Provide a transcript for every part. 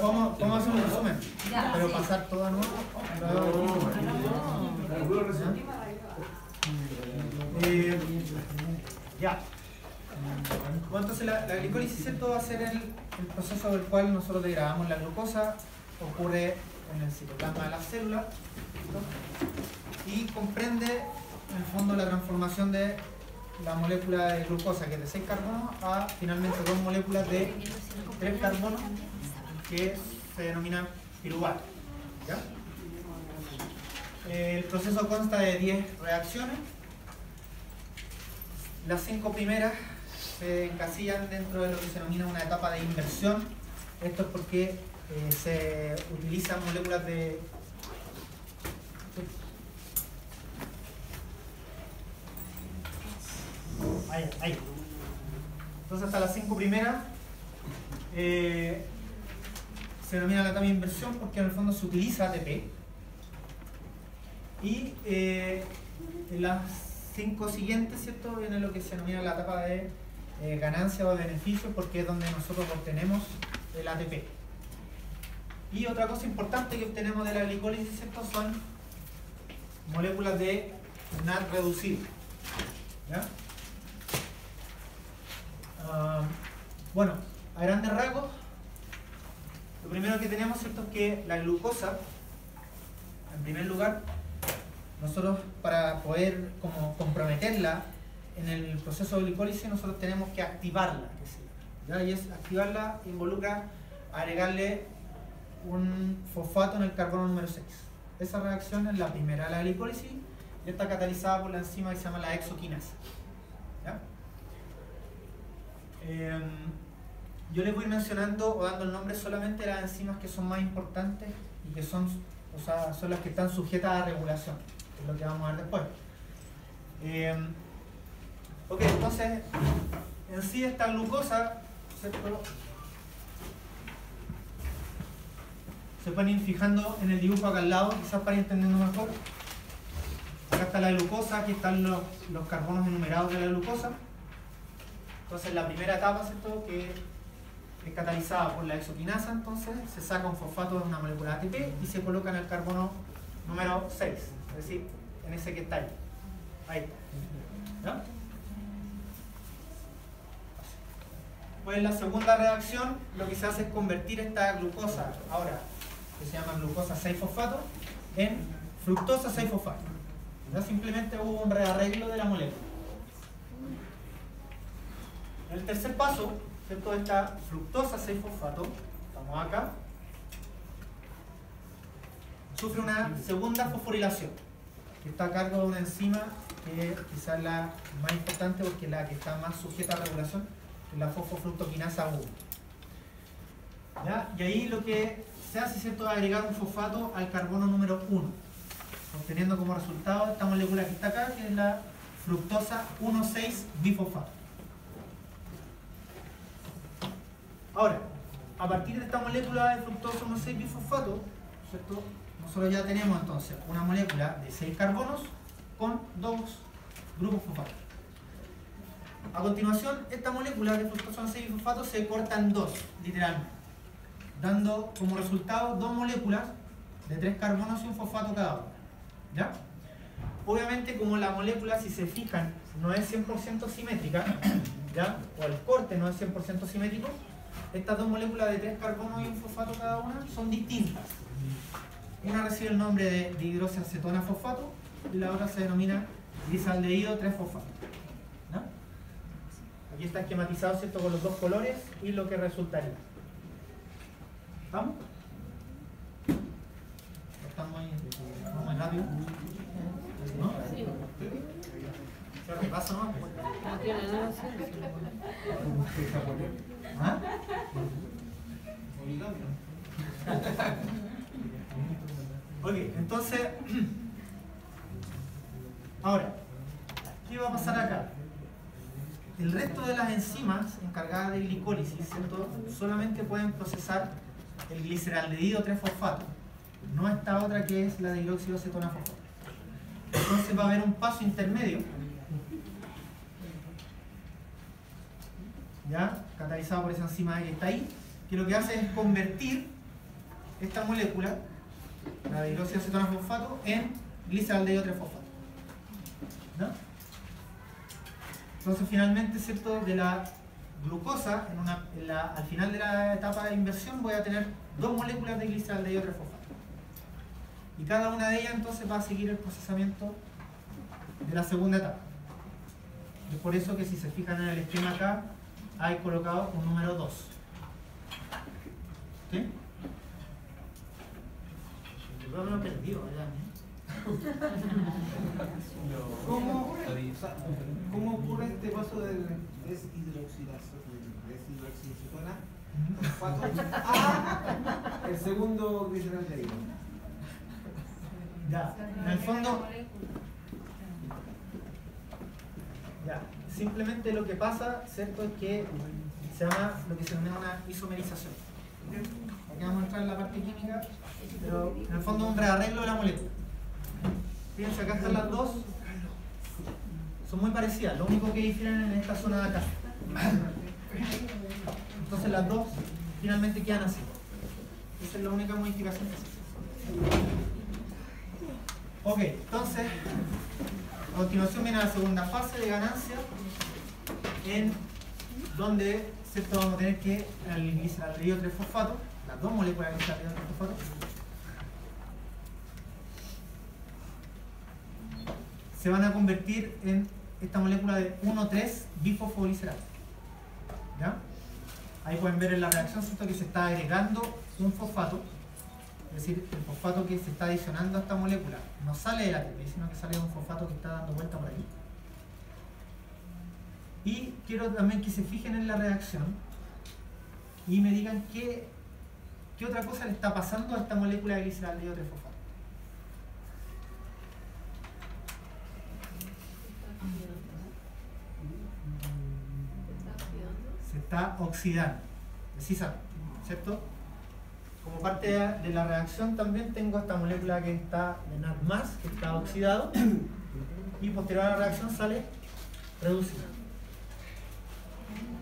podemos, podemos hacer un resumen, pero pasar todo a nuevo. Eh, ya. Bueno, entonces la, la glicólisis va a ser el, el proceso del cual nosotros degradamos la glucosa, ocurre en el citoplasma de la célula ¿cierto? y comprende en el fondo la transformación de la molécula de glucosa que es de 6 carbonos a finalmente dos moléculas de 3 carbonos que se denominan piruvato. El proceso consta de 10 reacciones. Las cinco primeras se encasillan dentro de lo que se denomina una etapa de inversión. Esto es porque eh, se utilizan moléculas de... Ahí, ahí. Entonces hasta las cinco primeras eh, se denomina la etapa de inversión porque en el fondo se utiliza ATP. Y eh, en las cinco siguientes, ¿cierto? Viene lo que se denomina la etapa de eh, ganancia o de beneficio, porque es donde nosotros obtenemos el ATP. Y otra cosa importante que obtenemos de la glicólisis, ¿cierto? Son moléculas de NAD reducido. ¿ya? Ah, bueno, a grandes rasgos, lo primero que tenemos, ¿cierto? Es que la glucosa, en primer lugar, nosotros para poder como comprometerla en el proceso de glicólisis nosotros tenemos que activarla ¿ya? y es activarla involucra agregarle un fosfato en el carbono número 6 esa reacción es la primera la glicólisis y está catalizada por la enzima que se llama la exoquinasa. Em, yo les voy mencionando o dando el nombre solamente de las enzimas que son más importantes y que son, o sea, son las que están sujetas a regulación que es lo que vamos a ver después. Eh, ok, entonces, en sí esta glucosa, ¿cierto? Se pueden ir fijando en el dibujo acá al lado, quizás para ir entendiendo mejor. Acá está la glucosa, aquí están los, los carbonos enumerados de la glucosa. Entonces, la primera etapa, ¿cierto? Que es catalizada por la exoquinasa, entonces se saca un fosfato de una molécula ATP y se coloca en el carbono número 6, es decir, en ese que está ahí. Ahí. ¿Ya? Pues en la segunda reacción lo que se hace es convertir esta glucosa, ahora que se llama glucosa 6-fosfato, en fructosa 6-fosfato. ¿Ya? Simplemente hubo un rearreglo de la molécula. El tercer paso, ¿cierto? Esta fructosa 6-fosfato, estamos acá, sufre una segunda fosforilación, que está a cargo de una enzima que quizás es la más importante porque es la que está más sujeta a regulación, que es la fosfofructoquinasa 1. ¿Ya? Y ahí lo que se hace ¿cierto? es agregar un fosfato al carbono número 1, obteniendo como resultado esta molécula que está acá, que es la fructosa 1,6-bifosfato. Ahora, a partir de esta molécula de fructosa 1,6-bifosfato, ¿cierto? nosotros ya tenemos entonces una molécula de 6 carbonos con dos grupos fosfatos. A continuación, esta molécula de fructosa 1,6-bifosfato se corta en dos, literalmente, dando como resultado dos moléculas de 3 carbonos y un fosfato cada una. ¿Ya? Obviamente, como la molécula, si se fijan, no es 100% simétrica, ¿ya? o el corte no es 100% simétrico, estas dos moléculas de 3 carbonos y un fosfato cada una son distintas. Una recibe el nombre de dihidroxiacetona fosfato y la otra se denomina disaldehído 3-fosfato. ¿no? Aquí está esquematizado ¿cierto? con los dos colores y lo que resultaría. ¿Estamos? ¿Estamos ahí? ¿Vamos muy rápido? ¿No? ¿Se repaso, no? ¿Ah? Ok, entonces, ahora, ¿qué va a pasar acá? El resto de las enzimas encargadas de glicólisis, ¿cierto? Solamente pueden procesar el gliceraldehído 3-fosfato, no esta otra que es la de hidroxidocetona fosfato. Entonces va a haber un paso intermedio, ¿ya? Catalizado por esa enzima que está ahí, que lo que hace es convertir esta molécula, la hidroxiacetona fosfato, en gliceraldehído 3 fosfato. ¿No? Entonces finalmente, ¿cierto? De la glucosa, en una, al final de la etapa de inversión voy a tener dos moléculas de gliceraldehído 3 fosfato. Y cada una de ellas entonces va a seguir el procesamiento de la segunda etapa. Es por eso que si se fijan en el esquema acá, hay colocado un número 2. ¿Sí? Yo creo que lo he perdido, ¿verdad? ¿Cómo, ¿Cómo ocurre este paso del deshidroxilazo- deshidroxicetona fosfato a el segundo gliceraldehído? Ya, en el fondo, ya, simplemente lo que pasa, ¿cierto? Es que se llama lo que se denomina una isomerización. Aquí vamos a entrar en la parte química, pero en el fondo es un rearreglo de la molécula. Fíjense, acá están las dos, son muy parecidas, lo único que difieren en esta zona de acá. Entonces las dos finalmente quedan así. Esa es la única modificación que se hace. Ok, entonces, a continuación viene la segunda fase de ganancia, en donde ¿cierto? vamos a tener que el gliceraldehído 3 fosfato, las dos moléculas de gliceraldehído 3 fosfato, se van a convertir en esta molécula de 1,3 bifosfoglicerato. ¿Ya? Ahí pueden ver en la reacción ¿cierto? que se está agregando un fosfato, es decir, el fosfato que se está adicionando a esta molécula no sale del ATP, sino que sale de un fosfato que está dando vuelta por ahí. Y quiero también que se fijen en la reacción y me digan qué, qué otra cosa le está pasando a esta molécula de gliceraldehído 3 fosfato. se está oxidando, precisamente, ¿cierto? Como parte de la reacción también tengo esta molécula que está de NAD+, que está oxidado, y posterior a la reacción sale reducido.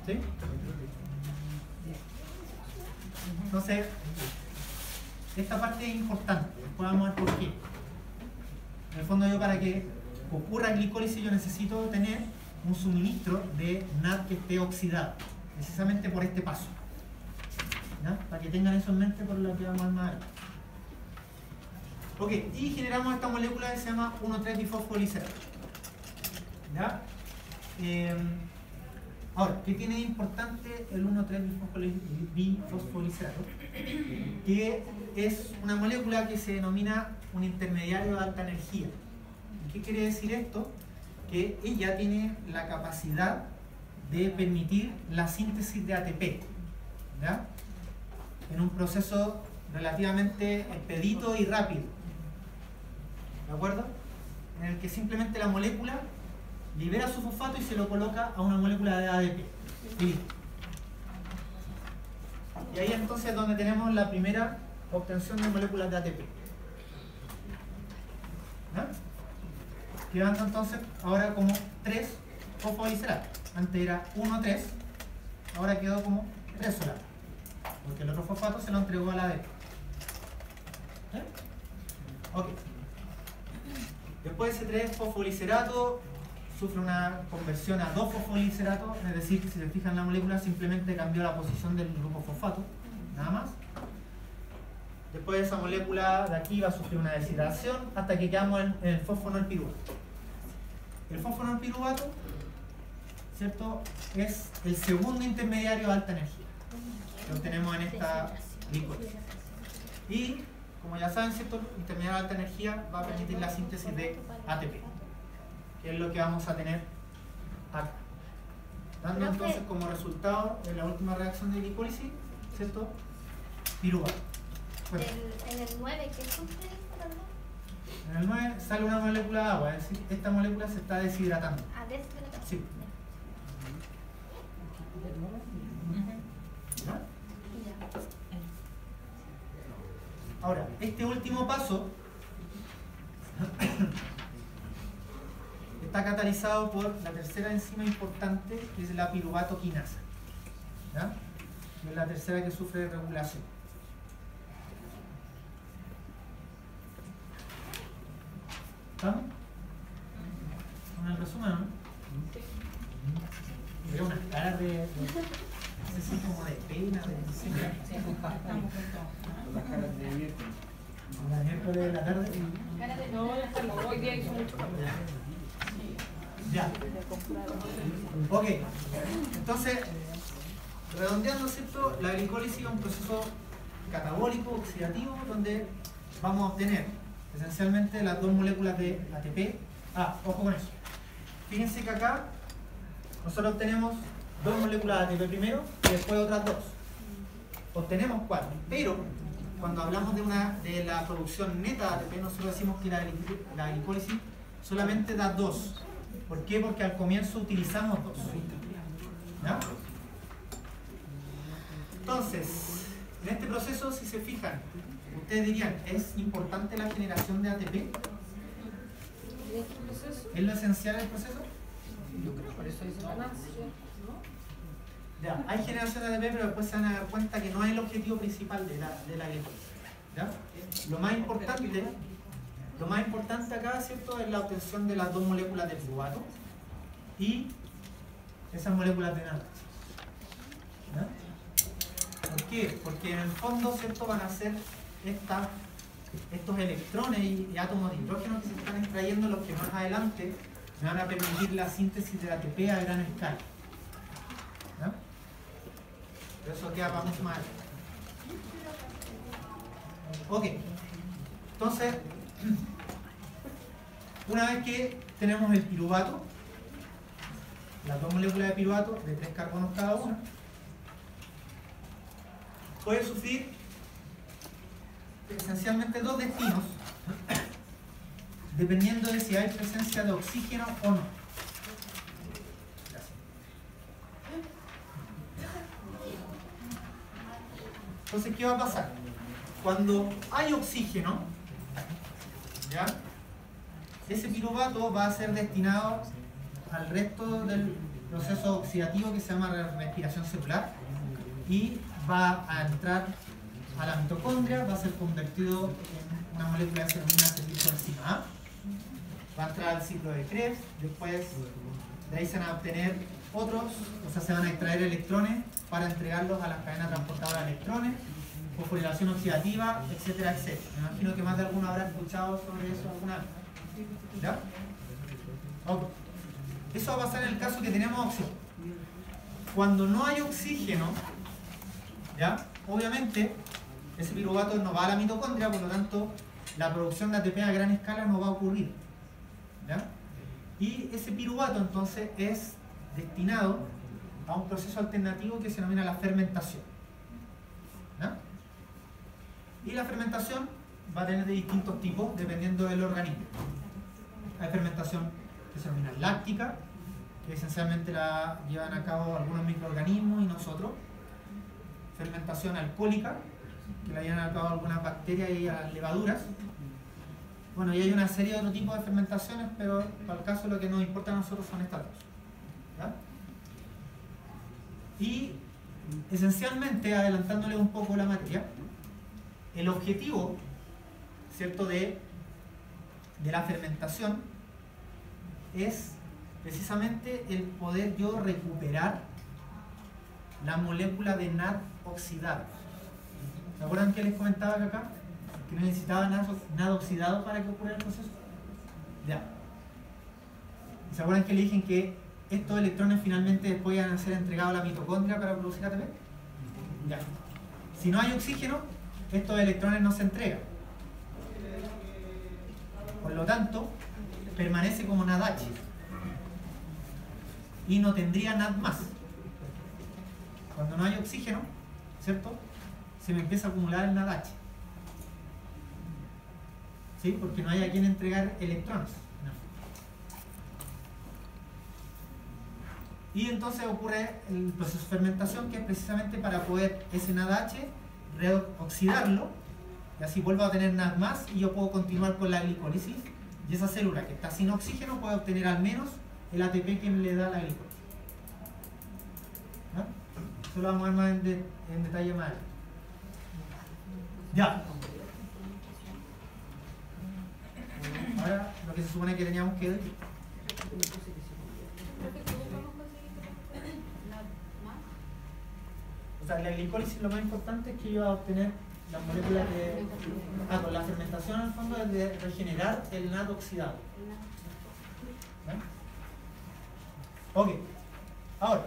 ¿Sí? Entonces, esta parte es importante, después vamos a ver por qué. En el fondo yo para que ocurra glicólisis yo necesito tener un suministro de NAD que esté oxidado, precisamente por este paso. Para que tengan eso en mente por lo que vamos más adelante. Ok, y generamos esta molécula que se llama 1,3-bifosfoglicerato. ¿Ya? Eh, ahora, ¿qué tiene de importante el 1,3-bifosfoglicerato? Que es una molécula que se denomina un intermediario de alta energía. ¿Y ¿Qué quiere decir esto? Que ella tiene la capacidad de permitir la síntesis de ATP. ¿ya? En un proceso relativamente expedito y rápido. ¿De acuerdo? En el que simplemente la molécula libera su fosfato y se lo coloca a una molécula de ADP. Y ahí entonces es donde tenemos la primera obtención de moléculas de ATP. ¿Ya? Quedando entonces ahora como 3 fosfoglicerato. Antes era 1, 3, ahora quedó como 3 solar. Porque el otro fosfato se lo entregó a la ADP. ¿Ya? Ok. Después ese 3 fosfolicerato sufre una conversión a 2 fosfolicerato, es decir, si se fijan la molécula simplemente cambió la posición del grupo fosfato, nada más. Después esa molécula de aquí va a sufrir una deshidratación hasta que quedamos en, el fosfonol piruvato. El fosfonol piruvato, ¿cierto? Es el segundo intermediario de alta energía que obtenemos en esta glicólisis. Y, como ya saben, ¿cierto? De alta energía va a permitir la síntesis de ATP, que es lo que vamos a tener acá. Dando entonces como resultado de la última reacción de glicólisis, ¿cierto? Bueno, Del- en el 9, ¿qué en el 9 sale una molécula de agua, es decir, esta molécula se está deshidratando. A deshidratación. Sí. ¿Ya? Ya. Ahora, este último paso está catalizado por la tercera enzima importante, que es la piruvato quinasa. ¿Ya? es la tercera que sufre regulación. ¿Estamos? Con el resumen, ¿no? Era unas caras de, no sé si como de pena, de no sé, Las caras de miércoles. la miércoles de la tarde. No, ya está, hoy día hizo mucho calor. Ya. Ok. Entonces, redondeando, ¿cierto? La glicólisis es un proceso catabólico, oxidativo, donde vamos a obtener esencialmente las dos moléculas de ATP. Ah, ojo con eso. Fíjense que acá nosotros obtenemos dos moléculas de ATP primero y después otras dos. Obtenemos cuatro. Pero cuando hablamos de, una, de la producción neta de ATP, nosotros decimos que la, la glicólisis solamente da dos. ¿Por qué? Porque al comienzo utilizamos dos. ¿Ya? Entonces, en este proceso, si se fijan, ustedes dirían, ¿es importante la generación de ATP? ¿Y este? ¿Es lo esencial del proceso? Yo creo por eso dice ganancia. Hay generación de ATP, pero después se van a dar cuenta que no es el objetivo principal de la, de la. ¿Ya? Lo más importante, lo más importante acá, ¿cierto?, es la obtención de las dos moléculas de fluato y esas moléculas de nata. ¿Ya? ¿Por qué? Porque en el fondo, ¿cierto?, van a ser estos electrones y, y átomos de hidrógeno que se están extrayendo los que más adelante van a permitir la síntesis de ATP a gran escala. ¿Ya? Eso mucho más adelante. Ok, entonces, una vez que tenemos el piruvato, las dos moléculas de piruvato de tres carbonos cada una, puede sufrir esencialmente dos destinos, dependiendo de si hay presencia de oxígeno o no. Entonces, ¿qué va a pasar? Cuando hay oxígeno, ese piruvato va a ser destinado al resto del proceso oxidativo que se llama re- respiración celular y va a entrar a la mitocondria, va a ser convertido en una molécula que se denomina A, va a entrar al ciclo de Krebs, después de ahí se van a obtener otros, o sea, se van a extraer electrones para entregarlos a las cadenas transportadoras de electrones, fosforilación oxidativa, etcétera, etcétera. Me imagino que más de alguno habrá escuchado sobre eso alguna vez. ¿Ya? Ok. Eso va a pasar en el caso que tenemos oxígeno. Cuando no hay oxígeno, ¿ya? Obviamente, ese piruvato no va a la mitocondria, por lo tanto, la producción de ATP a gran escala no va a ocurrir. ¿ya? Y ese piruvato entonces es destinado a un proceso alternativo que se denomina la fermentación. ¿ya? Y la fermentación va a tener de distintos tipos dependiendo del organismo. Hay fermentación que se denomina láctica, que esencialmente la llevan a cabo algunos microorganismos y nosotros. Fermentación alcohólica, que la llevan a cabo algunas bacterias y levaduras. Bueno, y hay una serie de otros tipos de fermentaciones, pero para el caso lo que nos importa a nosotros son estas dos. Y esencialmente, adelantándole un poco la materia, el objetivo, ¿cierto?, de, de la fermentación es precisamente el poder yo recuperar la molécula de NAD oxidada. ¿Se acuerdan que les comentaba acá? Que necesitaba NAD, oxidado para que ocurriera el proceso. Ya. ¿Y ¿Se acuerdan que le dije que estos electrones finalmente después iban a ser entregados a la mitocondria para producir ATP? Ya. Si no hay oxígeno, estos electrones no se entregan. Por lo tanto, permanece como NADH. Y no tendría NAD más. Cuando no hay oxígeno, ¿cierto? Se me empieza a acumular el NADH. ¿Sí? Porque no hay a quien entregar electrones. Y entonces ocurre el proceso de fermentación que es precisamente para poder ese NADH reoxidarlo y así vuelvo a tener NAD más y yo puedo continuar con la glicólisis y esa célula que está sin oxígeno puede obtener al menos el ATP que le da la glicólisis. ¿No? Eso lo vamos a ver más en, de- en detalle más. Ya. Ahora lo que se supone que teníamos que la glicólisis lo más importante es que iba a obtener las moléculas de... Ah, con la fermentación en el fondo es de regenerar el nato oxidado. Ok. Ahora,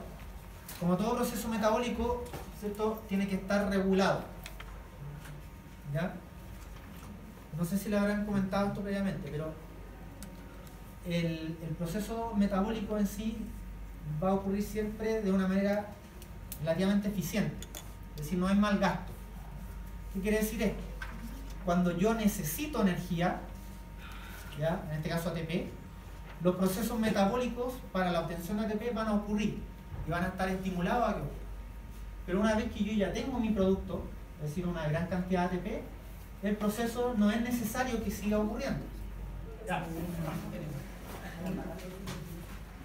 como todo proceso metabólico, ¿cierto? Tiene que estar regulado. ¿Ya? No sé si le habrán comentado esto previamente, pero el proceso metabólico en sí va a ocurrir siempre de una manera relativamente eficiente. Es decir, no hay mal gasto. ¿Qué quiere decir esto? Cuando yo necesito energía, ¿ya? en este caso ATP, los procesos metabólicos para la obtención de ATP van a ocurrir y van a estar estimulados a que ocurra. Pero una vez que yo ya tengo mi producto, es decir, una gran cantidad de ATP, el proceso no es necesario que siga ocurriendo.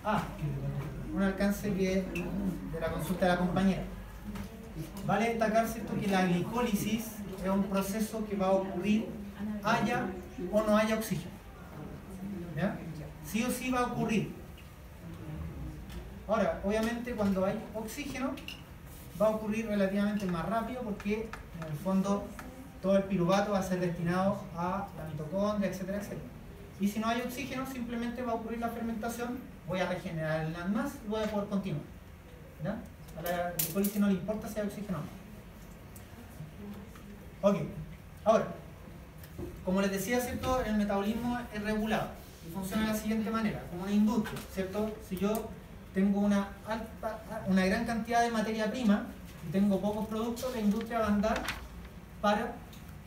Ah, un alcance que de la consulta de la compañera. Vale destacar ¿cierto? que la glicólisis es un proceso que va a ocurrir haya o no haya oxígeno. ¿Ya? Sí o sí va a ocurrir. Ahora, obviamente cuando hay oxígeno va a ocurrir relativamente más rápido porque en el fondo todo el piruvato va a ser destinado a la mitocondria, etcétera, etcétera. Y si no hay oxígeno, simplemente va a ocurrir la fermentación, voy a regenerar NAD más y voy a poder continuar. ¿Ya? A la glicólisis no le importa si hay oxígeno o no. Ok, ahora, como les decía, ¿cierto? El metabolismo es regulado y funciona de la siguiente manera, como una industria, ¿cierto? Si yo tengo una, alta, una gran cantidad de materia prima y tengo pocos productos, la industria va a andar para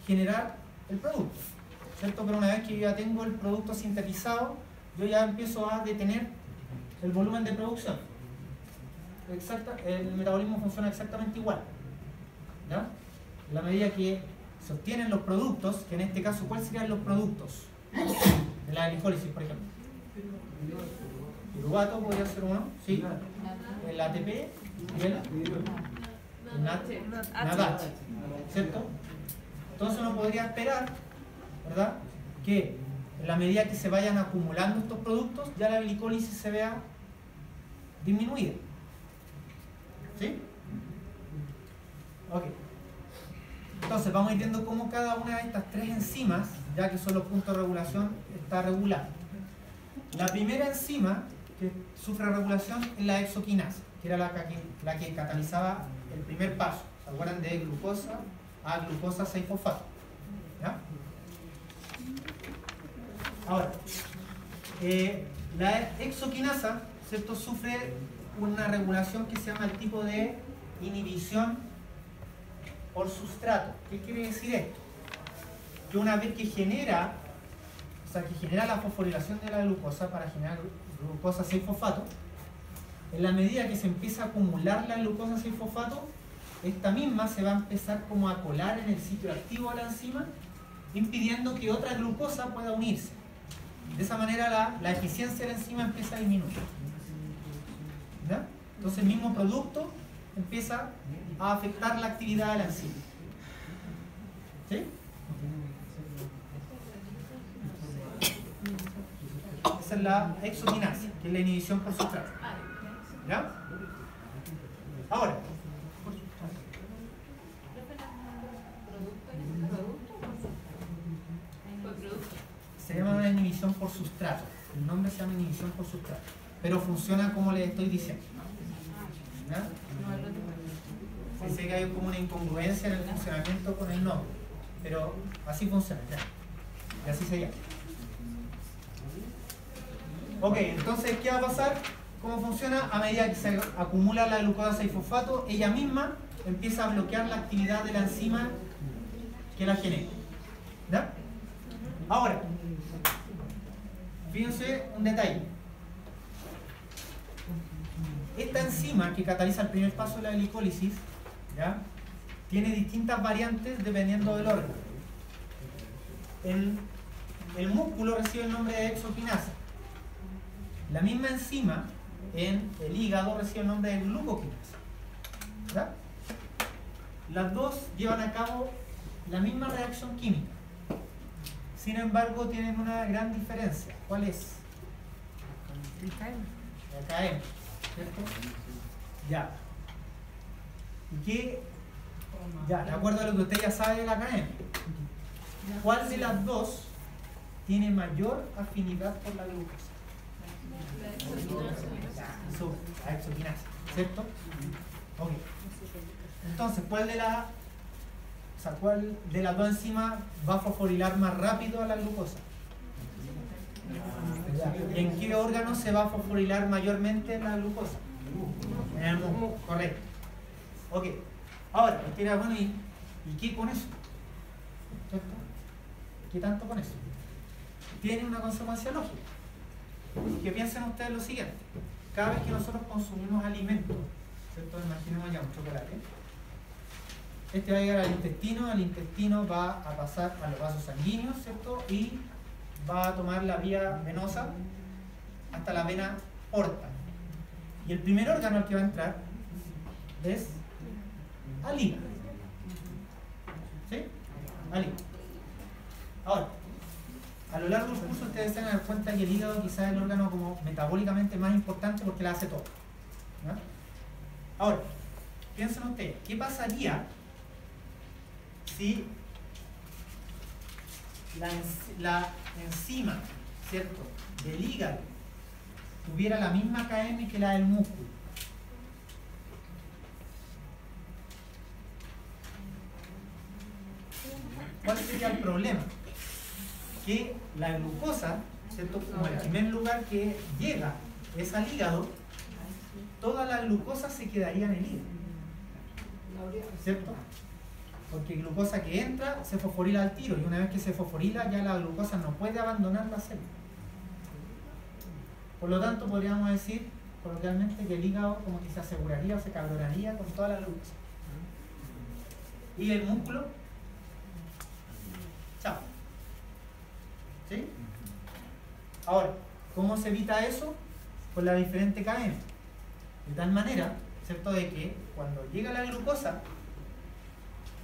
generar el producto, ¿cierto? Pero una vez que yo ya tengo el producto sintetizado, yo ya empiezo a detener el volumen de producción. Exacta, el metabolismo funciona exactamente igual. ¿ya? La medida que se los productos, que en este caso, ¿cuáles serían los productos de la glicólisis, por ejemplo? Piruvato podría ser uno, ¿sí? El ATP y el, NADH, ¿cierto? Entonces uno podría esperar, ¿verdad? Que en la medida que se vayan acumulando estos productos, ya la glicólisis se vea disminuida. ¿Sí? Ok. Entonces vamos a ir viendo cómo cada una de estas tres enzimas, ya que son los puntos de regulación, está regulada. La primera enzima que sufre regulación es la exoquinasa, que era la que, la que catalizaba el primer paso. ¿Se acuerdan de glucosa a glucosa 6-fosfato? ¿Ya? Ahora, eh, la exoquinasa ¿cierto? sufre una regulación que se llama el tipo de inhibición por sustrato. ¿Qué quiere decir esto? Que una vez que genera, o sea, que genera la fosforilación de la glucosa para generar glu- glucosa 6-fosfato, en la medida que se empieza a acumular la glucosa 6-fosfato, esta misma se va a empezar como a colar en el sitio activo de la enzima, impidiendo que otra glucosa pueda unirse. De esa manera la, la eficiencia de la enzima empieza a disminuir. Entonces el mismo producto empieza a afectar la actividad de la enzima. ¿Sí? Esa es la exoquinasa, que es la inhibición por sustrato. ¿Ya? Ahora, se llama una inhibición por sustrato. El nombre se llama inhibición por sustrato. Pero funciona como les estoy diciendo. ¿Ya? Sí, sé que como una incongruencia en el funcionamiento con el nombre. Pero así funciona. Y así se llama. Ok, entonces, ¿qué va a pasar? ¿Cómo funciona? A medida que se acumula la glucosa y fosfato, ella misma empieza a bloquear la actividad de la enzima que la genera. ¿Ya? Ahora, fíjense un detalle. Esta enzima que cataliza el primer paso de la glicólisis, ¿ya? tiene distintas variantes dependiendo del órgano. El, el músculo recibe el nombre de exoquinasa. La misma enzima en el hígado recibe el nombre de glucoquinasa. ¿Ya? las dos llevan a cabo la misma reacción química. Sin embargo, tienen una gran diferencia. ¿Cuál es? El KM. La KM, ¿cierto? Ya. ¿Y qué? Ya, de acuerdo a lo que usted ya sabe de la KM. ¿Cuál de las dos tiene mayor afinidad por la glucosa? La exoquinasa, ¿cierto? Ok. Entonces, ¿cuál de la o sea, cuál de las dos enzimas va a fosforilar más rápido a la glucosa? ¿Y en qué órgano se va a fosforilar mayormente la glucosa? En el correcto. Ok. Ahora, usted dirá, bueno, ¿y, ¿y qué con eso? ¿Cierto? ¿Qué tanto con eso? Tiene una consecuencia lógica. Que piensen ustedes lo siguiente. Cada vez que nosotros consumimos alimentos, ¿cierto? Imaginemos ya un chocolate. Este va a llegar al intestino, el intestino va a pasar a los vasos sanguíneos, ¿cierto? Y va a tomar la vía venosa hasta la vena porta. Y el primer órgano al que va a entrar es al hígado. ¿Sí? Al hígado. Ahora, a lo largo del curso ustedes se van a dar cuenta que el hígado quizás es el órgano como metabólicamente más importante porque la hace todo. Ahora, piensen ustedes, ¿qué pasaría si la, la enzima, ¿cierto?, del hígado tuviera la misma KM que la del músculo? ¿Cuál sería el problema? Que la glucosa, ¿cierto? Como el primer lugar que llega es al hígado, toda la glucosa se quedaría en el hígado. ¿Cierto? Porque glucosa que entra se fosforila al tiro y una vez que se fosforila ya la glucosa no puede abandonar la célula. Por lo tanto, podríamos decir coloquialmente que el hígado como que se aseguraría o se cabronaría con toda la glucosa. Y el músculo, ¿Sí? Ahora, ¿cómo se evita eso? Con la diferente KM. De tal manera, ¿cierto? De que cuando llega la glucosa,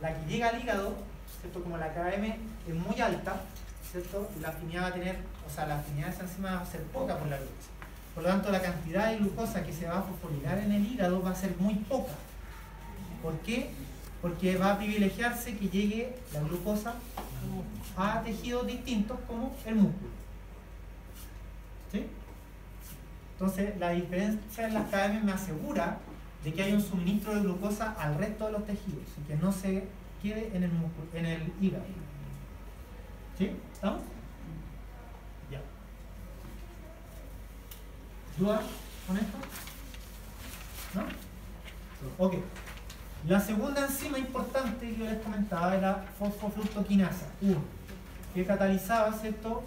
la que llega al hígado, ¿cierto? Como la KM es muy alta, ¿cierto? La afinidad va a tener, o sea, la afinidad de esa enzima va a ser poca por la glucosa. Por lo tanto, la cantidad de glucosa que se va a fosforilar en el hígado va a ser muy poca. ¿Por qué? Porque va a privilegiarse que llegue la glucosa a tejidos distintos como el músculo. ¿Sí? Entonces, la diferencia en las KM me asegura de que hay un suministro de glucosa al resto de los tejidos y que no se quede en el músculo, en el hígado. ¿Sí? ¿Estamos? Ya. ¿Dudas con esto? ¿No? Ok. La segunda enzima importante que yo les comentaba era fosfofructoquinasa 1, que catalizaba, ¿cierto?,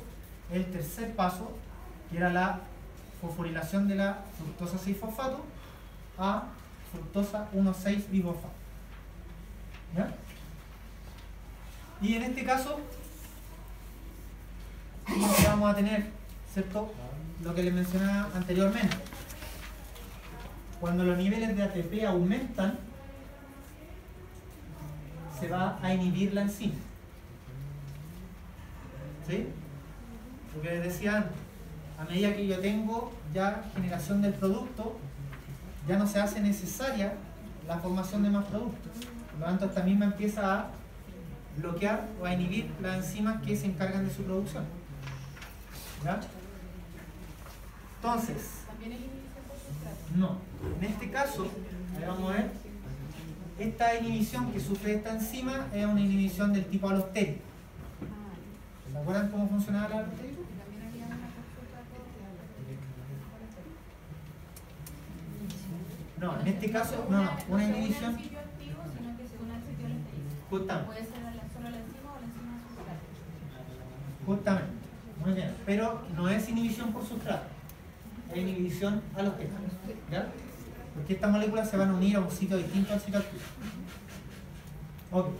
el tercer paso, que era la fosforilación de la fructosa 6-fosfato a fructosa 1,6-bifosfato. ¿Ya? Y en este caso, vamos a tener, ¿cierto?, lo que les mencionaba anteriormente. Cuando los niveles de ATP aumentan, se va a inhibir la enzima. ¿Sí? Lo que les decía antes, a medida que yo tengo ya generación del producto, ya no se hace necesaria la formación de más productos. Por lo tanto, esta misma empieza a bloquear o a inhibir las enzimas que se encargan de su producción. ¿Ya? Entonces, También es inhibición por sustrato. no. En este caso, ahí vamos a ver, esta inhibición que sufre esta enzima es una inhibición del tipo alostérico. ¿Se acuerdan cómo funcionaba la sustrato. No, en este caso, no, no, una inhibición, justamente, Puede ser la- solo la enzima o la enzima sustrato. justamente, muy bien, pero no es inhibición por sustrato, es inhibición alostérica, ¿ya? Porque estas moléculas se van a unir a un sitio distinto al sitio activo.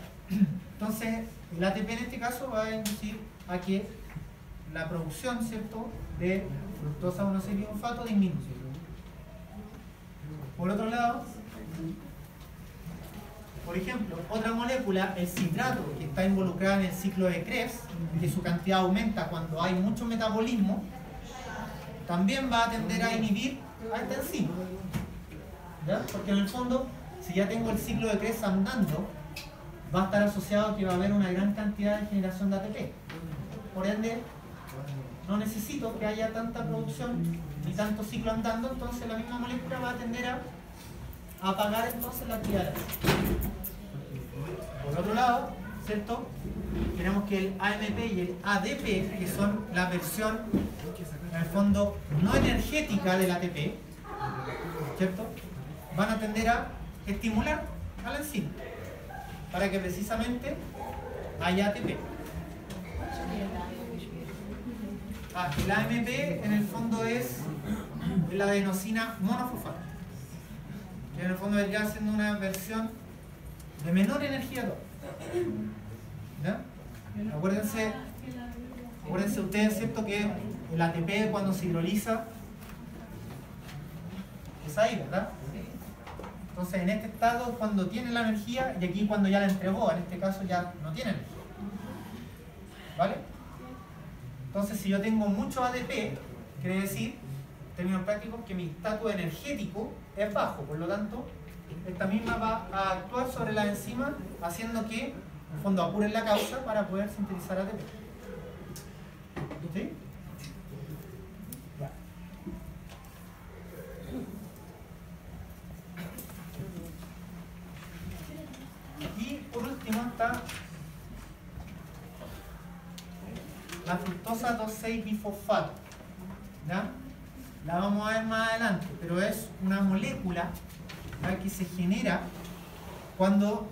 Entonces el ATP en este caso va a inducir a que la producción, ¿cierto?, de fructosa 1,6-fosfato disminuye. Por otro lado, Por ejemplo, otra molécula, el citrato, que está involucrada en el ciclo de Krebs, que su cantidad aumenta cuando hay mucho metabolismo, también va a tender a inhibir a esta enzima. Porque en el fondo, si ya tengo el ciclo de Krebs andando, va a estar asociado que va a haber una gran cantidad de generación de ATP. Por ende, no necesito que haya tanta producción ni tanto ciclo andando, entonces la misma molécula va a tender a apagar entonces la actividad. Por otro lado, ¿cierto? Tenemos que el AMP y el ADP, que son la versión, en el fondo, no energética del ATP, ¿cierto? Van a tender a estimular a la enzima para que precisamente haya ATP. Ah, el AMP en el fondo es la adenosina monofosfato, en el fondo vendría siendo una versión de menor energía todavía. ¿Ya? Acuérdense, acuérdense ustedes, ¿cierto? Que el ATP cuando se hidroliza es ahí, ¿verdad? Entonces en este estado es cuando tiene la energía y aquí cuando ya la entregó, en este caso ya no tiene energía. ¿Vale? Entonces si yo tengo mucho ADP, quiere decir, en términos prácticos, que mi estatus energético es bajo, por lo tanto, esta misma va a actuar sobre la enzima haciendo que, en el fondo, apuren la causa para poder sintetizar ATP. ¿Sí? 2,2,6 bifosfato. ¿ya? La vamos a ver más adelante, pero es una molécula ¿ya? que se genera cuando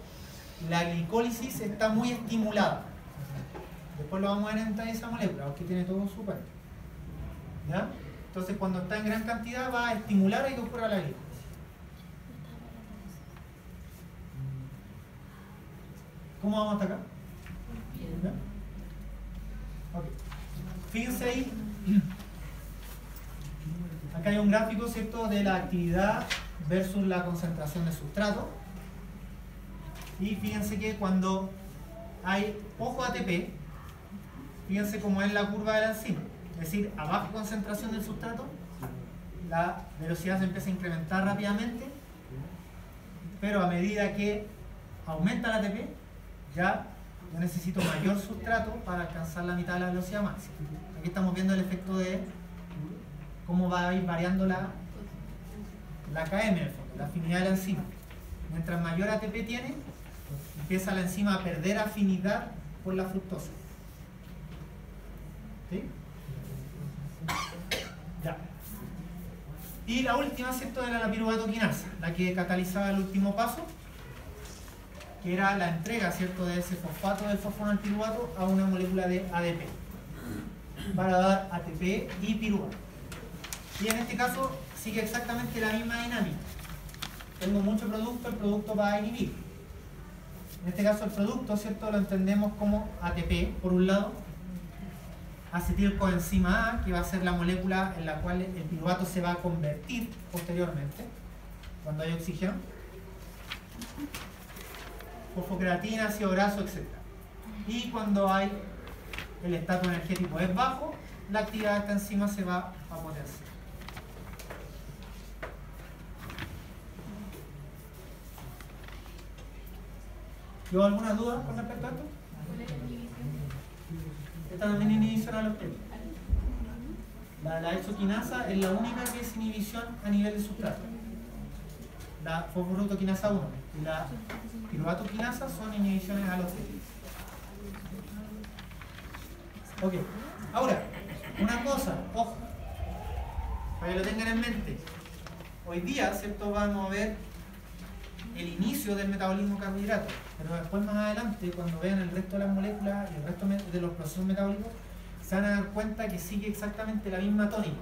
la glicólisis está muy estimulada. Después lo vamos a ver en esa molécula, porque tiene todo su parte. Entonces cuando está en gran cantidad va a estimular y que ocurra la glicólisis. ¿Cómo vamos hasta acá? Fíjense ahí. Acá hay un gráfico, ¿cierto?, de la actividad versus la concentración de sustrato. Y fíjense que cuando hay poco ATP, fíjense cómo es la curva de la enzima. Es decir, a baja concentración del sustrato, la velocidad se empieza a incrementar rápidamente, pero a medida que aumenta el ATP, ya yo necesito mayor sustrato para alcanzar la mitad de la velocidad máxima. Aquí estamos viendo el efecto de cómo va a ir variando la, la KM, la afinidad de la enzima. Mientras mayor ATP tiene, empieza la enzima a perder afinidad por la fructosa. Ya. Y la última, ¿cierto? Era la piruvatoquinasa, la que catalizaba el último paso, que era la entrega, ¿cierto?, de ese fosfato del fosfono al piruvato a una molécula de ADP para dar ATP y piruvato. Y en este caso sigue exactamente la misma dinámica. Tengo mucho producto, el producto va a inhibir. En este caso el producto, ¿cierto? Lo entendemos como ATP, por un lado, acetilcoenzima A, que va a ser la molécula en la cual el piruvato se va a convertir posteriormente, cuando hay oxígeno, fosfocreatina, ácido graso, etc. Y cuando hay el estatus energético es bajo, la actividad de esta enzima se va a potenciar. ¿Yo alguna duda con respecto a esto? ¿Cuál es? Esta también inhibición a los peptidos. La, la exoquinasa es la única que es inhibición a nivel de sustrato. La fosforutoquinasa 1 y la piruvatoquinasa son inhibiciones a los. Ok, ahora, una cosa, ojo, para que lo tengan en mente. Hoy día, ¿cierto? Vamos a ver el inicio del metabolismo carbohidrato, pero después más adelante, cuando vean el resto de las moléculas y el resto de los procesos metabólicos, se van a dar cuenta que sigue exactamente la misma tónica.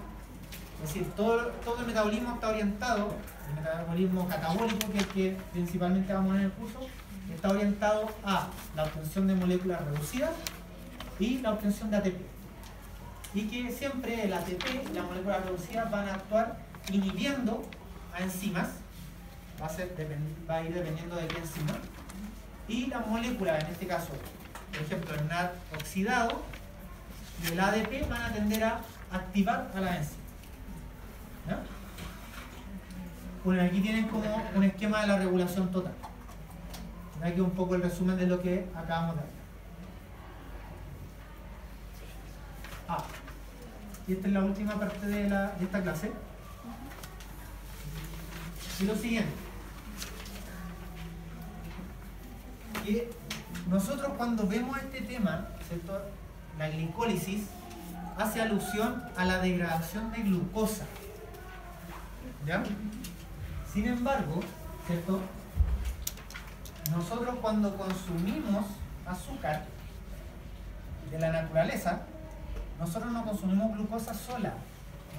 Es decir, todo, el metabolismo está orientado, el metabolismo catabólico, que es el que principalmente vamos a ver en el curso, está orientado a la obtención de moléculas reducidas y la obtención de ATP. Y que siempre el ATP y las moléculas reducidas van a actuar inhibiendo a enzimas, va a, ser, va a ir dependiendo de qué enzima, Y las moléculas, en este caso, por ejemplo, el NAD oxidado y el ADP van a tender a activar a la enzima. Bueno, aquí tienen como un esquema de la regulación total. Aquí un poco el resumen de lo que acabamos de ver. Ah, y esta es la última parte de, la- de esta clase. Y lo siguiente. Que nosotros cuando vemos este tema, ¿cierto? La glicólisis hace alusión a la degradación de glucosa. ¿Ya? Sin embargo, ¿cierto? Nosotros cuando consumimos azúcar de la naturaleza, nosotros no consumimos glucosa sola.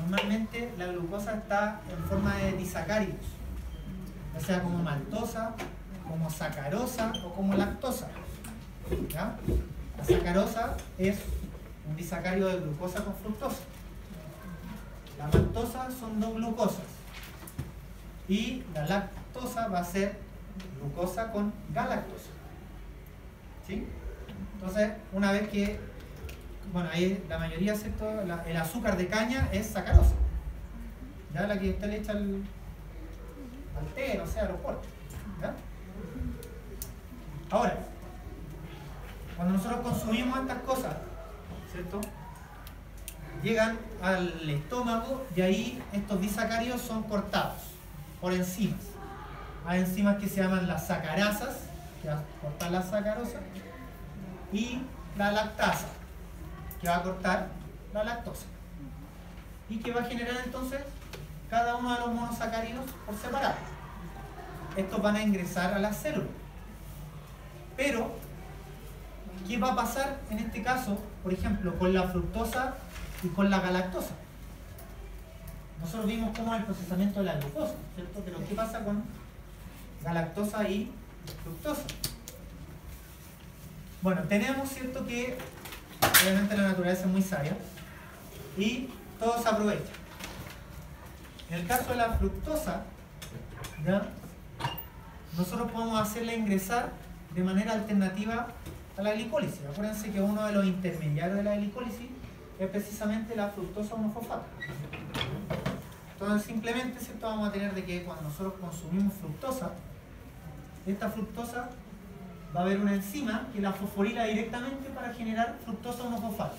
Normalmente la glucosa está en forma de disacáridos, ya sea como maltosa, como sacarosa o como lactosa. La sacarosa es un disacárido de glucosa con fructosa. La maltosa son dos glucosas. Y la lactosa va a ser glucosa con galactosa. ¿Sí? Entonces, una vez que, bueno, ahí la mayoría, ¿cierto? El azúcar de caña es sacarosa. Ya la que usted le echa al, al té, no sé, a los puertos. Ahora, cuando nosotros consumimos estas cosas, ¿cierto? Llegan al estómago y ahí estos disacáridos son cortados por enzimas. Hay enzimas que se llaman las sacarasas, que va a cortar la sacarosa, y la lactasa, que va a cortar la lactosa. Y que va a generar entonces cada uno de los monosacáridos por separado. Estos van a ingresar a la célula. Pero, ¿qué va a pasar en este caso, por ejemplo, con la fructosa y con la galactosa? Nosotros vimos cómo es el procesamiento de la glucosa, ¿cierto? Pero ¿qué pasa con galactosa y fructosa? Bueno, tenemos, ¿cierto? Que obviamente la naturaleza es muy sabia y todo se aprovecha. En el caso de la fructosa, ¿ya? nosotros podemos hacerla ingresar de manera alternativa a la glicólisis. Acuérdense que uno de los intermediarios de la glicólisis es precisamente la fructosa monofosfato. Entonces simplemente ¿cierto? vamos a tener de que cuando nosotros consumimos fructosa, esta fructosa va a haber una enzima que la fosforila directamente para generar fructosa monofosfato.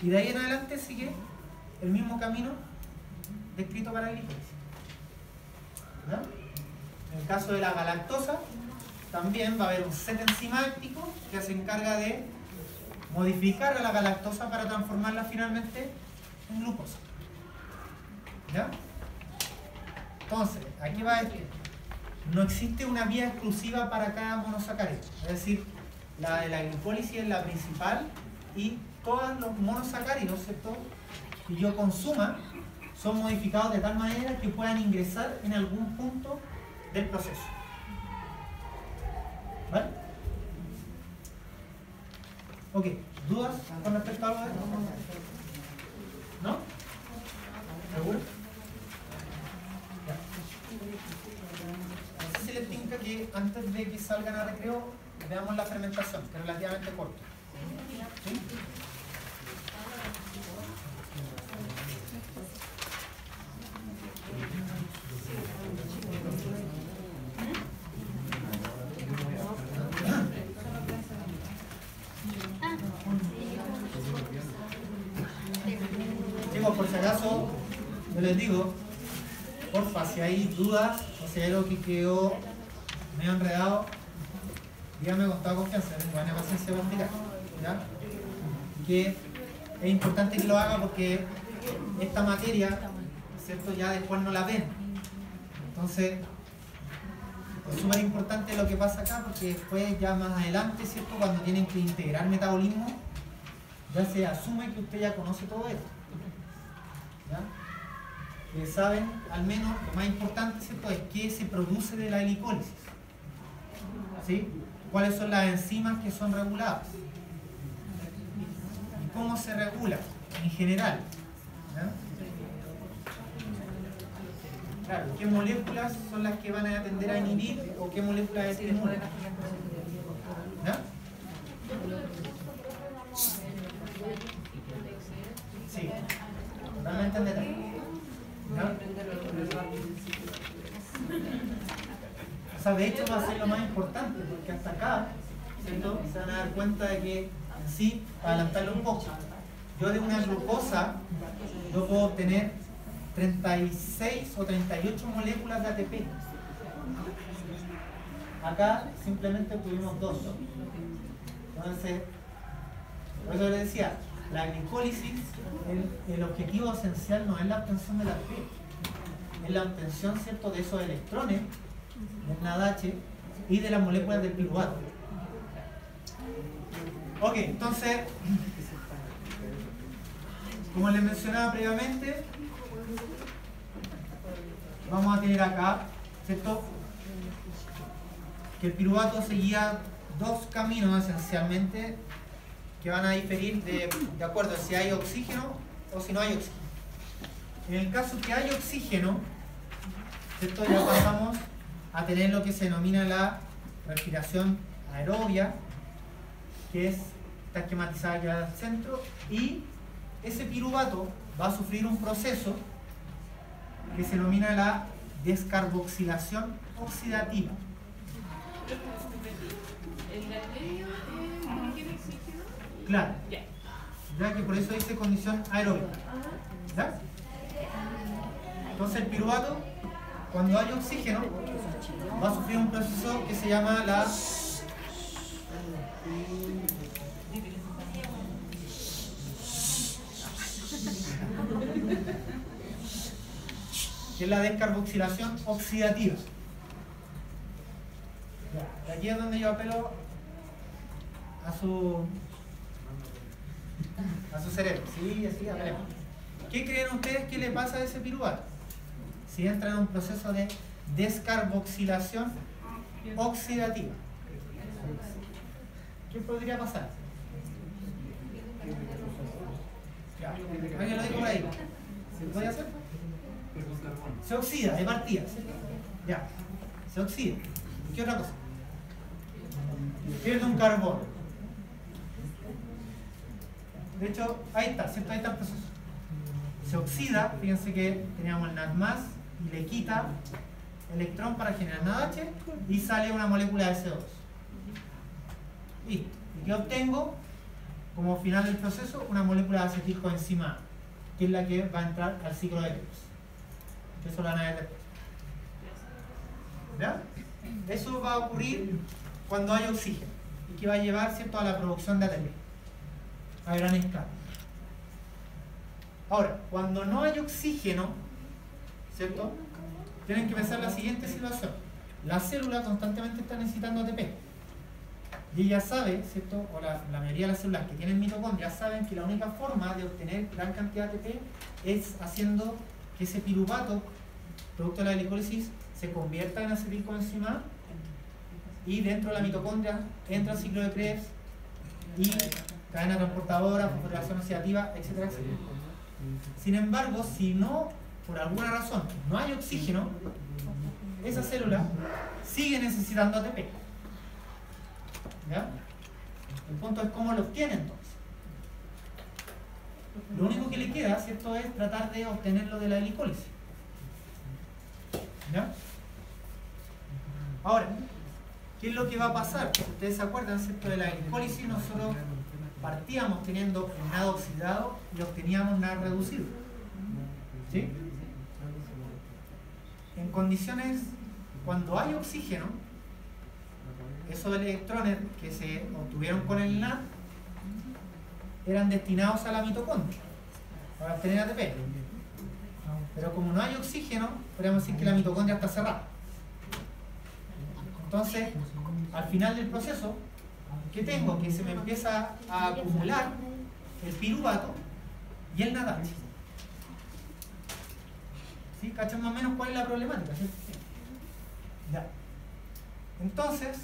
Y de ahí en adelante sigue el mismo camino descrito para glicólisis. ¿Ya? En el caso de la galactosa, también va a haber un set enzimático que se encarga de modificar a la galactosa para transformarla finalmente en glucosa. ¿Ya? Entonces, aquí va esto. No existe una vía exclusiva para cada monosacárido. Es decir, la de la glicólisis es la principal y todos los monosacáridos ¿cierto? que yo consuma son modificados de tal manera que puedan ingresar en algún punto del proceso. ¿Vale? Ok, ¿dudas con respecto a algo de esto? ¿No? ¿Seguro? No sé si les tinca que antes de que salgan a recreo veamos la fermentación, es relativamente corto. ¿Sí? Chicos, por si acaso, les digo, porfa, si hay dudas o si hay algo que quedó medio enredado, díganme con toda confianza, tengo buena paciencia para explicar. que es importante que lo haga porque esta materia, ¿cierto? Ya después no la ven. Entonces, es súper importante lo que pasa acá porque después, ya más adelante, ¿cierto? Cuando tienen que integrar metabolismo, ya se asume que usted ya conoce todo esto eh, saben al menos lo más importante ¿cierto? es qué se produce de la glicólisis. ¿sí? ¿Cuáles son las enzimas que son reguladas? ¿Y cómo se regula en general? Claro, ¿qué moléculas son las que van a atender a inhibir o qué moléculas estimulan? ¿No? Sí, totalmente entendido. O sea, de hecho va a ser lo más importante, porque hasta acá, ¿cierto? Se van a dar cuenta de que en sí, para adelantarlo un poco, yo de una glucosa, yo puedo obtener 36 o 38 moléculas de ATP. Acá simplemente tuvimos dos. Entonces, por eso les decía, la glicólisis, el, el objetivo esencial no es la obtención del ATP, es la obtención ¿cierto? de esos electrones del NADH y de las moléculas del piruvato. Ok, entonces, como les mencionaba previamente, vamos a tener acá, ¿cierto? Que el piruvato seguía dos caminos esencialmente que van a diferir de, de acuerdo a si hay oxígeno o si no hay oxígeno. En el caso que hay oxígeno, ¿cierto? ya pasamos a tener lo que se denomina la respiración aerobia, que es está esquematizada aquí al centro, y ese piruvato va a sufrir un proceso que se denomina la descarboxilación oxidativa. ¿El del medio no tiene oxígeno? Claro, ya que por eso dice condición aeróbica. ¿Ya? Entonces el piruvato, cuando hay oxígeno, va a sufrir un proceso que se llama la que es la descarboxilación oxidativa. Y aquí es donde yo apelo a su a su cerebro. Sí, así, apelemos. ¿Qué creen ustedes que le pasa a ese piruvato? Si entra en un proceso de descarboxilación oxidativa. ¿Qué podría pasar? ¿Alguien lo dijo por ahí? ¿Se puede hacer? Se oxida, de partida. Ya, se oxida. ¿Qué otra cosa? Pierde un carbono. De hecho, ahí está, ¿cierto? Ahí está el proceso. Se oxida, fíjense que teníamos el NAD+, y le quita electrón para generar NADH y sale una molécula de CO2. Listo. ¿Y qué obtengo? Como final del proceso, una molécula de acetilcoenzima A, que es la que va a entrar al ciclo de Krebs. Eso lo van a ver después. ¿Ya? Eso va a ocurrir cuando hay oxígeno y que va a llevar ¿cierto? a la producción de ATP a gran escala. Ahora, cuando no hay oxígeno, ¿cierto? Tienen que pensar la siguiente situación. La célula constantemente está necesitando ATP. Y ella sabe, ¿cierto? O la, la mayoría de las células que tienen mitocondrias saben que la única forma de obtener gran cantidad de ATP es haciendo que ese piruvato, producto de la glicólisis, se convierta en acetilcoenzima y dentro de la mitocondria entra el ciclo de Krebs y cadena transportadora, fosforilación oxidativa, etcétera, etcétera. Sin embargo, si no, por alguna razón, no hay oxígeno, esa célula sigue necesitando ATP. ¿Ya? El punto es cómo lo obtiene entonces. Lo único que le queda, ¿cierto?, es tratar de obtenerlo de la glicólisis. ¿Ya? Ahora, ¿qué es lo que va a pasar? Si ustedes se acuerdan, ¿cierto? De la glicólisis nosotros partíamos teniendo un NAD oxidado y obteníamos NAD reducido. ¿Sí? En condiciones, cuando hay oxígeno, esos electrones que se obtuvieron con el NAD eran destinados a la mitocondria para obtener ATP. Pero como no hay oxígeno, podríamos decir que la mitocondria está cerrada. Entonces, al final del proceso, ¿qué tengo? Que se me empieza a acumular el piruvato y el NADH. ¿Sí? ¿Cachan más o menos cuál es la problemática? ¿sí? Ya. Entonces,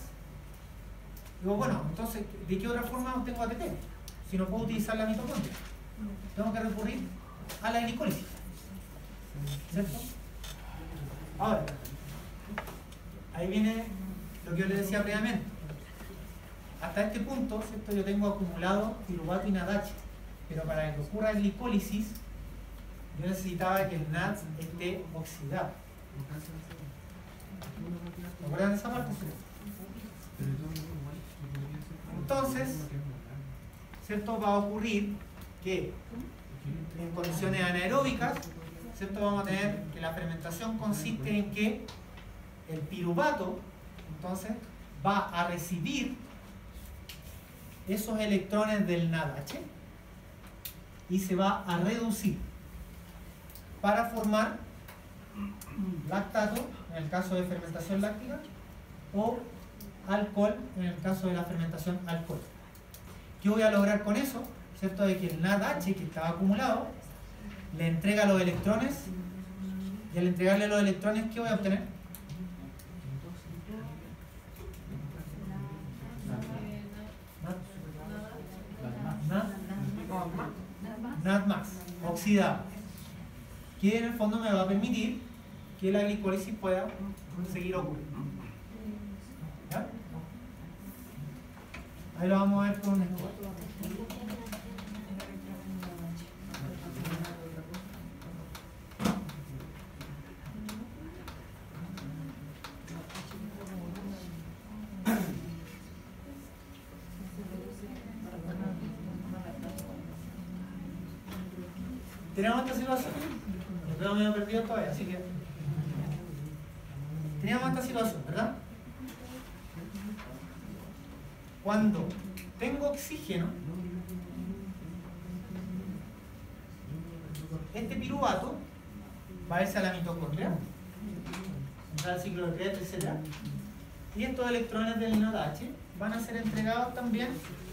digo, bueno, entonces, ¿de qué otra forma obtengo ATP? Si no puedo utilizar la mitocondria. Tengo que recurrir a la glicólisis. ¿Cierto? Ahora, ahí viene lo que yo les decía previamente. Hasta este punto, ¿cierto? Yo tengo acumulado piruvato y NADH, pero para que ocurra glicólisis, yo necesitaba que el NAD esté oxidado. ¿Me acuerdan de esa parte? Entonces, ¿cierto? Va a ocurrir que en condiciones anaeróbicas, ¿cierto? Vamos a tener que la fermentación consiste en que el piruvato, entonces, va a recibir esos electrones del NADH y se va a reducir para formar lactato en el caso de fermentación láctica o alcohol en el caso de la fermentación alcohólica. ¿Qué voy a lograr con eso? ¿Cierto? De que el NADH que estaba acumulado le entrega los electrones y al entregarle los electrones, ¿qué voy a obtener? NAD más, oxidado. Que en el fondo me va a permitir que la glicólisis pueda seguir ocurriendo. ¿Ya? Ahí lo vamos a ver con un escobar. Tenemos esta situación. Nos veo medio perdido todavía, así que. Teníamos esta situación, ¿verdad? Cuando tengo oxígeno, este piruvato va a irse a la mitocondria, entrar al ciclo de Krebs, etc. Y estos electrones del NADH van a ser entregados también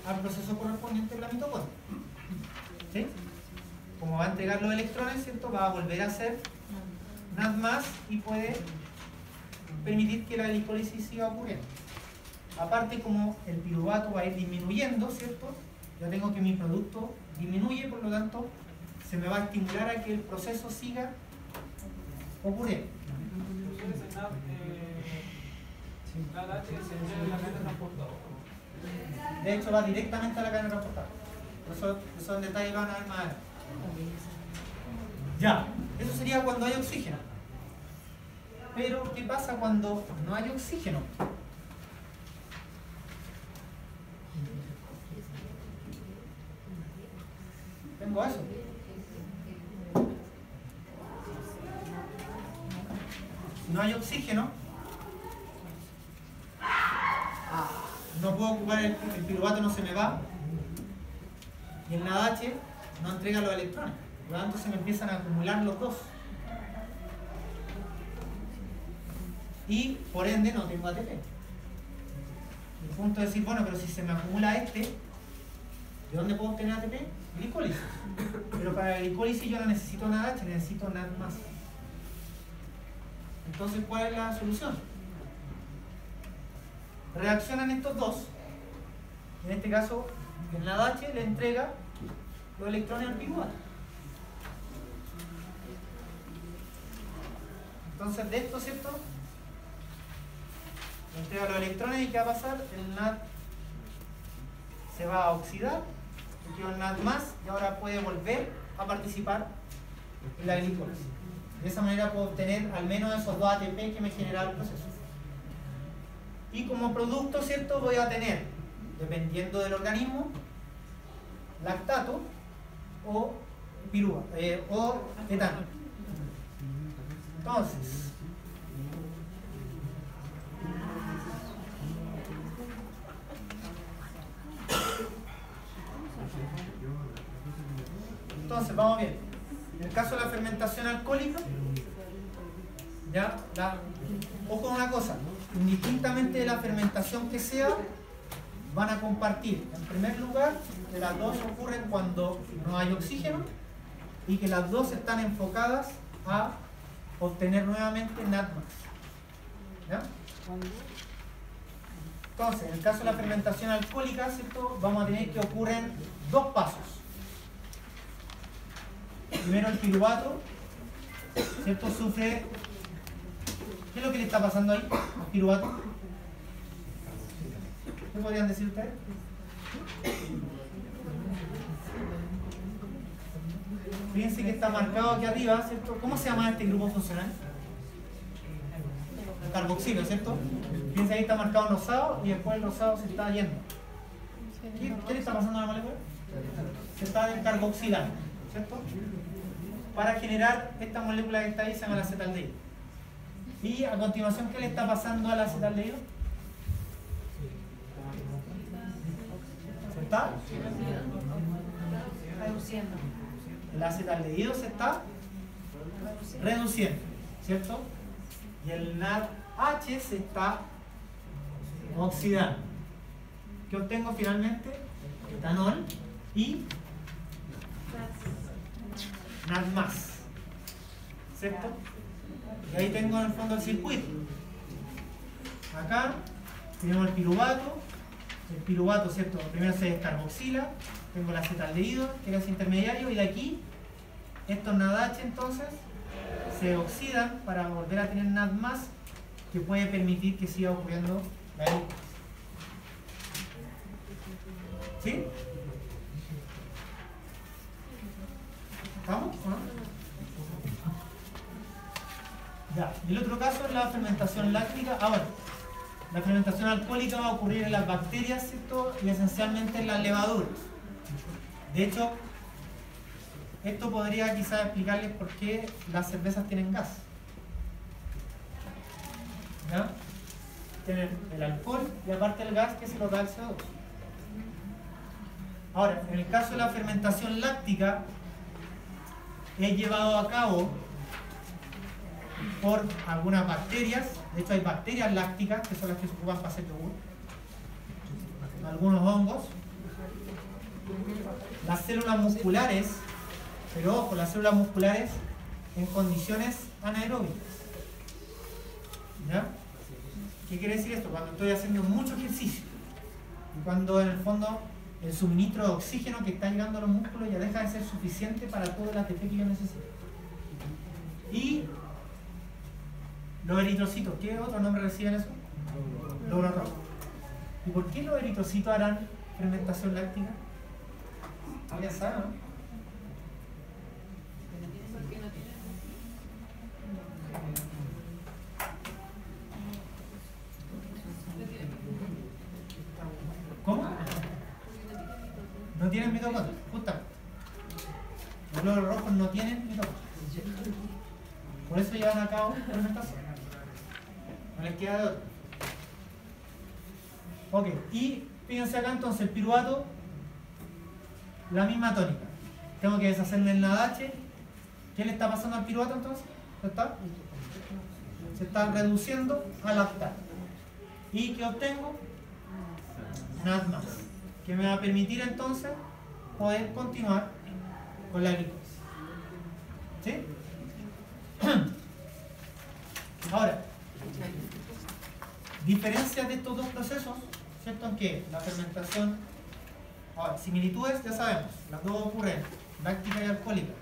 al proceso correspondiente de la mitocondria. ¿Sí? Como va a entregar los electrones, ¿cierto? Va a volver a ser NAD más y puede permitir que la glicólisis siga ocurriendo. Aparte, como el piruvato va a ir disminuyendo, ¿cierto? Yo tengo que mi producto disminuye, por lo tanto, se me va a estimular a que el proceso siga ocurriendo. De hecho, va directamente a la cadena transportadora. Por eso, esos detalles van a ver más. Ya, eso sería cuando hay oxígeno. Pero, ¿qué pasa cuando no hay oxígeno? Tengo eso. No hay oxígeno, no puedo ocupar el, el piruvato, no se me va. Y el NADH no entrega los electrones. Por lo tanto, se me empiezan a acumular los dos. Y por ende no tengo ATP. El punto es decir, bueno, pero si se me acumula este, ¿de dónde puedo obtener ATP? Glicólisis. Pero para la glicólisis yo no necesito NADH, necesito NAD más. Entonces, ¿cuál es la solución? Reaccionan estos dos. En este caso, el NADH le entrega los electrones al piruvato. Entonces, de esto, ¿cierto? Le entrega los electrones y ¿qué va a pasar? El NAD se va a oxidar, queda el NAD más y ahora puede volver a participar en la glicólisis. De esa manera puedo obtener al menos esos dos ATP que me genera el proceso. Y como producto, ¿cierto? Voy a tener, dependiendo del organismo, lactato o pirúa, eh, o etano. Entonces, entonces vamos bien. En el caso de la fermentación alcohólica, ya, la, ojo con una cosa, indistintamente de la fermentación que sea, van a compartir. En primer lugar, que las dos ocurren cuando no hay oxígeno y que las dos están enfocadas a obtener nuevamente NAD+. ¿Ya? Entonces, en el caso de la fermentación alcohólica, ¿cierto? vamos a tener que ocurren dos pasos. Primero el piruvato, ¿cierto? Sufre... ¿Qué es lo que le está pasando ahí al piruvato? ¿Qué podrían decir ustedes? fíjense que está marcado aquí arriba, ¿cierto? ¿Cómo se llama este grupo funcional? Carboxilo, ¿cierto? Fíjense ahí está marcado en rosado y después el rosado se está yendo. ¿Qué, qué le está pasando a la molécula? Se está descarboxilando, ¿cierto? Para generar esta molécula que está ahí se llama la acetaldehído. Y a continuación, ¿qué le está pasando al acetaldehído? ¿Se está? Reduciendo. El acetaldehído se está reduciendo, ¿cierto? Y el NADH se está oxidando. ¿Qué obtengo finalmente? Etanol y NAD más. ¿Cierto? Y ahí tengo en el fondo el circuito. Acá tenemos el piruvato. El piruvato, ¿cierto? Primero se descarboxila. Tengo el acetaldehído, que es intermediario. Y de aquí, estos NADH entonces se oxidan para volver a tener NAD más que puede permitir que siga ocurriendo la glucosa. ¿Sí? ¿Estamos? El otro caso es la fermentación láctica. Ahora, la fermentación alcohólica va a ocurrir en las bacterias. Y esencialmente en las levaduras. De hecho, esto podría quizás explicarles por qué las cervezas tienen gas. Tienen el alcohol y aparte el gas que se lo da el CO2. Ahora, en el caso de la fermentación láctica, es llevado a cabo por algunas bacterias. De hecho, hay bacterias lácticas que son las que se ocupan para hacer yogur. Algunos hongos. Las células musculares, pero ojo, las células musculares en condiciones anaeróbicas. ¿Ya? ¿Qué quiere decir esto? Cuando estoy haciendo mucho ejercicio y cuando en el fondo el suministro de oxígeno que está llegando a los músculos ya deja de ser suficiente para todo el ATP que yo necesito. Y los eritrocitos, ¿qué otro nombre reciben eso? Lóbulos rojos. ¿Y por qué los eritrocitos harán fermentación láctica? ¿Alguien sabe, no? ¿Cómo? No tienen mitocondria, justamente. Los glóbulos rojos no tienen mitocondria. Por eso llevan a cabo fermentación. No les queda de otro. Ok, y fíjense acá entonces el piruvato, la misma tónica. Tengo que deshacerle el NADH. ¿Qué le está pasando al piruvato entonces? ¿Se está? Se está reduciendo a lactato. ¿Y qué obtengo? NAD más. Que me va a permitir entonces poder continuar con la glucosa. ¿Sí? Ahora, diferencias de estos dos procesos, ¿cierto? En que la fermentación, similitudes ya sabemos, las dos ocurren láctica y alcohólica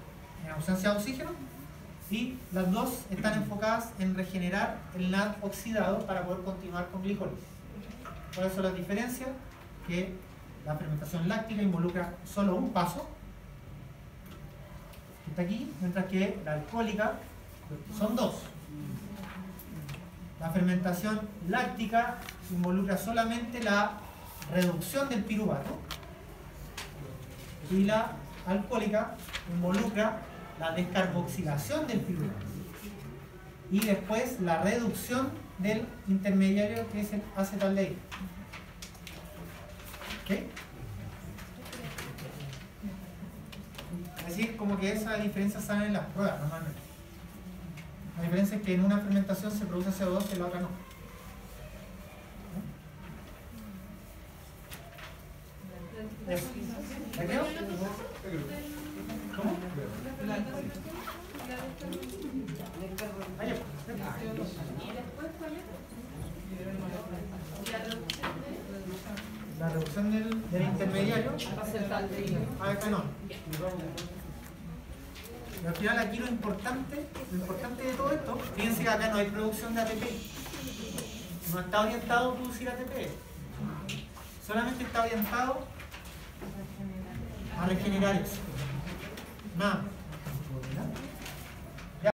en ausencia de oxígeno y las dos están enfocadas en regenerar el NAD oxidado para poder continuar con glicólisis. Por eso las diferencias que la fermentación láctica involucra solo un paso, que está aquí, mientras que la alcohólica son dos. La fermentación láctica involucra solamente la reducción del piruvato y la alcohólica involucra la descarboxilación del piruvato y después la reducción del intermediario que es el acetaldehído. Es decir, como que esa diferencia sale en las pruebas normalmente. La diferencia es que en una fermentación se produce CO2 y en la otra no. Eso. ¿De qué? ¿Cómo? La reducción del, del intermediario a etanol. Y al final aquí lo importante, lo importante de todo esto, fíjense que acá no hay producción de ATP. No está orientado a producir ATP. Solamente está orientado a regenerar eso. Nada.